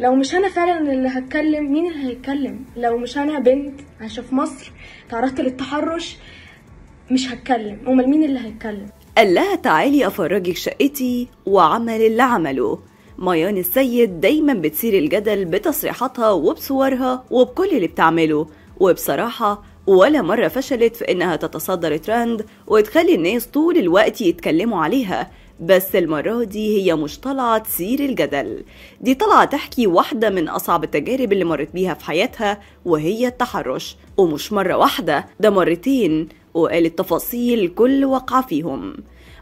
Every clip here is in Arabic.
لو مش أنا فعلا اللي هتكلم مين اللي هيتكلم؟ لو مش أنا بنت عايشة في مصر تعرضت للتحرش مش هتكلم. أمال مين اللي هيتكلم؟ قال لها تعالي أفرجك شقتي وعمل اللي عمله. ميان السيد دايما بتثير الجدل بتصريحاتها وبصورها وبكل اللي بتعمله. وبصراحة ولا مرة فشلت في إنها تتصدر ترند وتخلي الناس طول الوقت يتكلموا عليها. بس المرة دي هي مش طالعة تثير الجدل. دي طالعة تحكي واحدة من أصعب التجارب اللي مرت بيها في حياتها وهي التحرش. ومش مرة واحدة ده مرتين وقالت تفاصيل كل وقعة فيهم.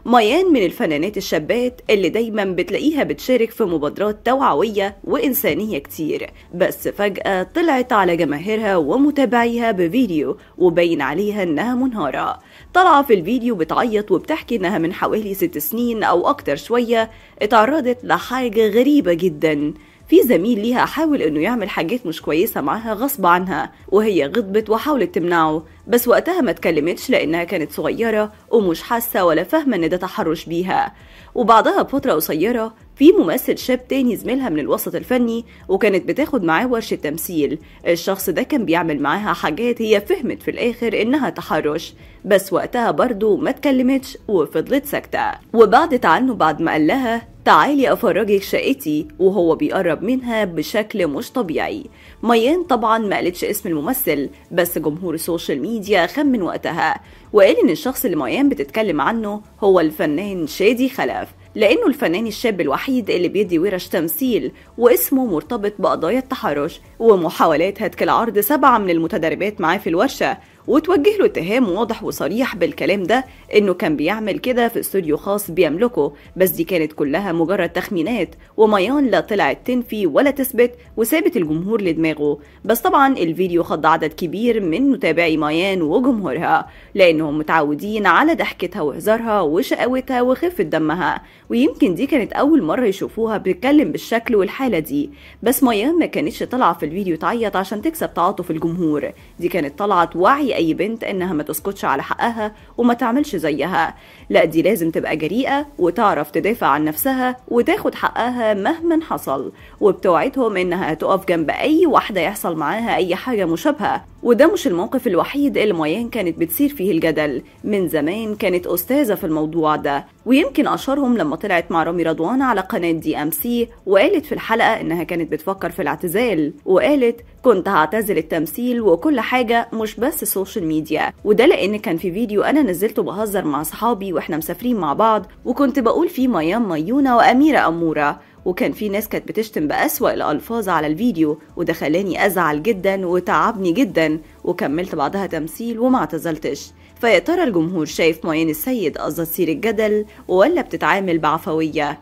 ميان من الفنانات الشابات اللي دايما بتلاقيها بتشارك في مبادرات توعوية وإنسانية كتير بس فجأة طلعت على جماهيرها ومتابعيها بفيديو وبين عليها إنها منهارة. طالعة في الفيديو بتعيط وبتحكي إنها من حوالي ست سنين أو أكتر شوية اتعرضت لحاجة غريبة جدا. في زميل ليها حاول إنه يعمل حاجات مش كويسة معاها غصب عنها وهي غضبت وحاولت تمنعه بس وقتها ما اتكلمتش لأنها كانت صغيرة ومش حاسة ولا فاهمة إن ده تحرش بيها. وبعدها بفترة قصيرة في ممثل شاب تاني زميلها من الوسط الفني وكانت بتاخد معاه ورشة تمثيل. الشخص ده كان بيعمل معاها حاجات هي فهمت في الآخر إنها تحرش بس وقتها برضه ما اتكلمتش وفضلت ساكتة. وبعدت عنه بعد ما قال لها تعالي أفرجك شقتي وهو بيقرب منها بشكل مش طبيعي. ميان طبعا ما قالتش اسم الممثل بس جمهور ال social media خمن وقتها وقال إن الشخص اللي ميان بتتكلم عنه هو الفنان شادي خلف لأنه الفنان الشاب الوحيد اللي بيدي ورش تمثيل واسمه مرتبط بقضايا التحرش ومحاولات هتك العرض سبعة من المتدربات معاه في الورشة وتوجه له اتهام واضح وصريح بالكلام ده إنه كان بيعمل كده في استوديو خاص بيملكه بس دي كانت كلها مجرد تخمينات وميان لا طلعت تنفي ولا تثبت وسابت الجمهور لدماغه. بس طبعا الفيديو خض عدد كبير من متابعي ميان وجمهورها لأنهم متعودين على ضحكتها وهزارها وشقاوتها وخفة دمها ويمكن دي كانت أول مرة يشوفوها بتتكلم بالشكل والحالة دي. بس ميان ما كانتش طالعة في الفيديو تعيط عشان تكسب تعاطف الجمهور دي كانت طالعة توعي أي بنت إنها ما تسكتش على حقها وما تعملش زيها. لا دي لازم تبقى جريئة وتعرف تدافع عن نفسها وتاخد حقها مهما حصل. وبتوعدهم إنها هتقف جنب أي واحدة يحصل معاها أي حاجة مشابهة. وده مش الموقف الوحيد اللي ميان كانت بتثير فيه الجدل. من زمان كانت أستاذة في الموضوع ده ويمكن أشهرهم لما طلعت مع رامي رضوان على قناة DMC وقالت في الحلقة إنها كانت بتفكر في الاعتزال وقالت كنت هعتزل التمثيل وكل حاجة مش بس ال social media وده لأن كان في فيديو أنا نزلته بهزر مع صحابي وإحنا مسافرين مع بعض وكنت بقول فيه ميان ميونة وأميرة أمورة. وكان في ناس كانت بتشتم بأسوأ الألفاظ على الفيديو وده خلاني أزعل جدا وتعبني جدا وكملت بعدها تمثيل وما اعتزلتش. فيا ترى الجمهور شايف معين السيد قصد تثير الجدل ولا بتتعامل بعفوية؟